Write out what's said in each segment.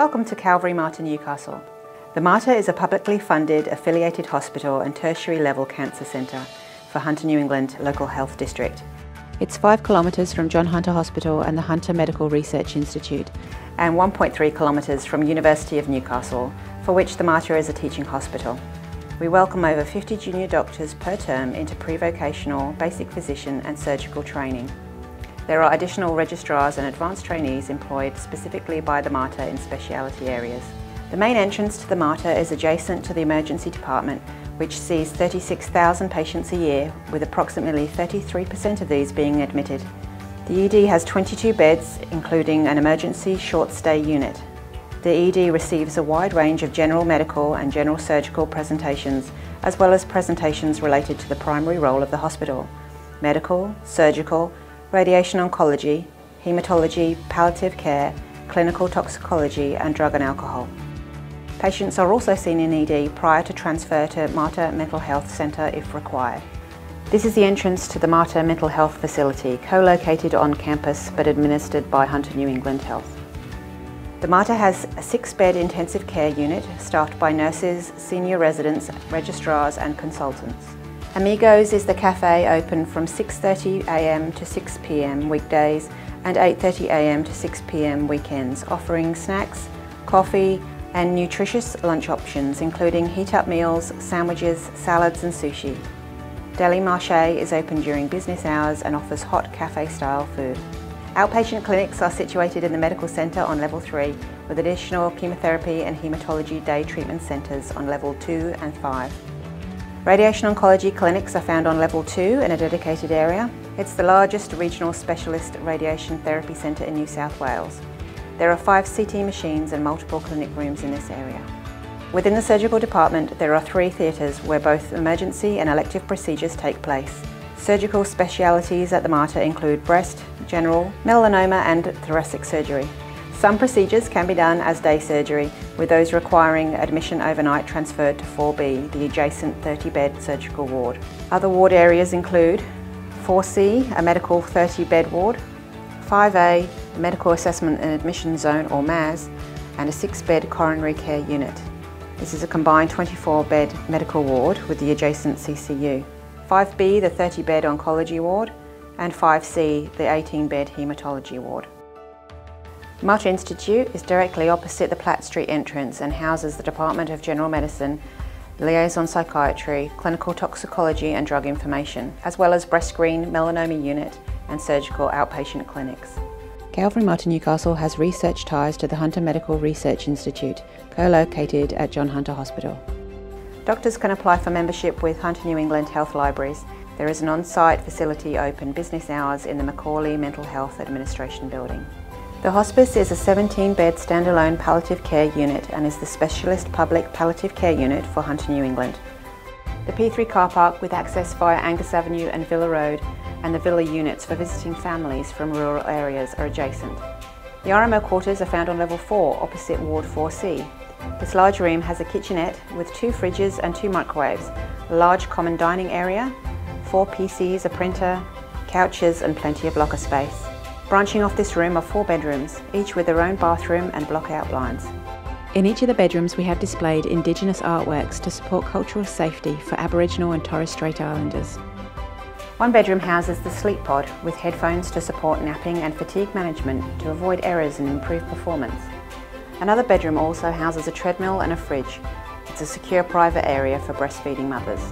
Welcome to Calvary Mater Newcastle. The Mater is a publicly funded affiliated hospital and tertiary level cancer centre for Hunter New England Local Health District. It's 5 kilometres from John Hunter Hospital and the Hunter Medical Research Institute and 1.3 kilometres from University of Newcastle, for which the Mater is a teaching hospital. We welcome over 50 junior doctors per term into pre-vocational, basic physician and surgical training. There are additional registrars and advanced trainees employed specifically by the Mater in speciality areas. The main entrance to the Mater is adjacent to the emergency department, which sees 36,000 patients a year, with approximately 33% of these being admitted. The ED has 22 beds, including an emergency short stay unit. The ED receives a wide range of general medical and general surgical presentations, as well as presentations related to the primary role of the hospital, medical, surgical, radiation oncology, haematology, palliative care, clinical toxicology and drug and alcohol. Patients are also seen in ED prior to transfer to Mater Mental Health Centre if required. This is the entrance to the Mater Mental Health Facility, co-located on campus but administered by Hunter New England Health. The Mater has a six-bed intensive care unit staffed by nurses, senior residents, registrars and consultants. Amigos is the cafe open from 6.30am to 6pm weekdays and 8.30am to 6pm weekends, offering snacks, coffee and nutritious lunch options including heat-up meals, sandwiches, salads and sushi. Deli Marché is open during business hours and offers hot cafe-style food. Outpatient clinics are situated in the Medical Centre on Level 3 with additional chemotherapy and haematology day treatment centres on Level 2 and 5. Radiation oncology clinics are found on level 2 in a dedicated area. It's the largest regional specialist radiation therapy centre in New South Wales. There are five CT machines and multiple clinic rooms in this area. Within the surgical department there are three theatres where both emergency and elective procedures take place. Surgical specialities at the Mater include breast, general, melanoma and thoracic surgery. Some procedures can be done as day surgery, with those requiring admission overnight transferred to 4B, the adjacent 30-bed surgical ward. Other ward areas include 4C, a medical 30-bed ward, 5A, a medical assessment and admission zone or MAZ, and a 6-bed coronary care unit. This is a combined 24-bed medical ward with the adjacent CCU. 5B, the 30-bed oncology ward, and 5C, the 18-bed haematology ward. Mater Institute is directly opposite the Platt Street entrance and houses the Department of General Medicine, Liaison Psychiatry, Clinical Toxicology and Drug Information, as well as breast screen, melanoma unit and surgical outpatient clinics. Calvary Mater Newcastle has research ties to the Hunter Medical Research Institute, co-located at John Hunter Hospital. Doctors can apply for membership with Hunter New England Health Libraries. There is an on-site facility open business hours in the McAuley Mental Health Administration building. The hospice is a 17-bed standalone palliative care unit and is the specialist public palliative care unit for Hunter New England. The P3 car park with access via Angus Avenue and Villa Road and the Villa units for visiting families from rural areas are adjacent. The RMO quarters are found on level 4 opposite Ward 4C. This large room has a kitchenette with two fridges and two microwaves, a large common dining area, four PCs, a printer, couches and plenty of locker space. Branching off this room are four bedrooms, each with their own bathroom and block outlines. In each of the bedrooms we have displayed Indigenous artworks to support cultural safety for Aboriginal and Torres Strait Islanders. One bedroom houses the sleep pod with headphones to support napping and fatigue management to avoid errors and improve performance. Another bedroom also houses a treadmill and a fridge. It's a secure private area for breastfeeding mothers.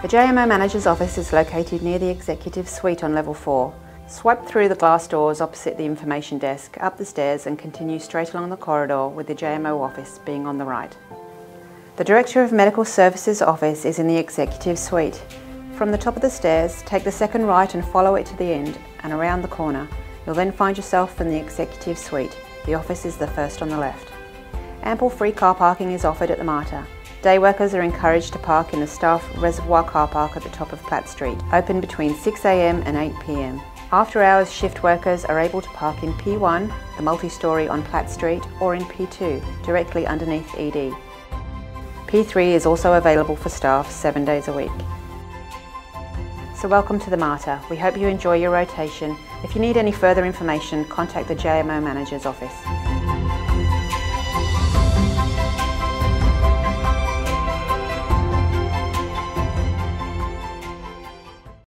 The JMO manager's office is located near the executive suite on level 4 Swipe through the glass doors opposite the information desk, up the stairs and continue straight along the corridor with the JMO office being on the right. The Director of Medical Services office is in the executive suite. From the top of the stairs, take the second right and follow it to the end and around the corner. You'll then find yourself in the executive suite. The office is the first on the left. Ample free car parking is offered at the Mater. Day workers are encouraged to park in the staff reservoir car park at the top of Platt Street, open between 6am and 8pm. After hours shift workers are able to park in P1, the multi-storey on Platt Street, or in P2, directly underneath ED. P3 is also available for staff seven days a week. So welcome to the Mater. We hope you enjoy your rotation. If you need any further information, contact the JMO Manager's office.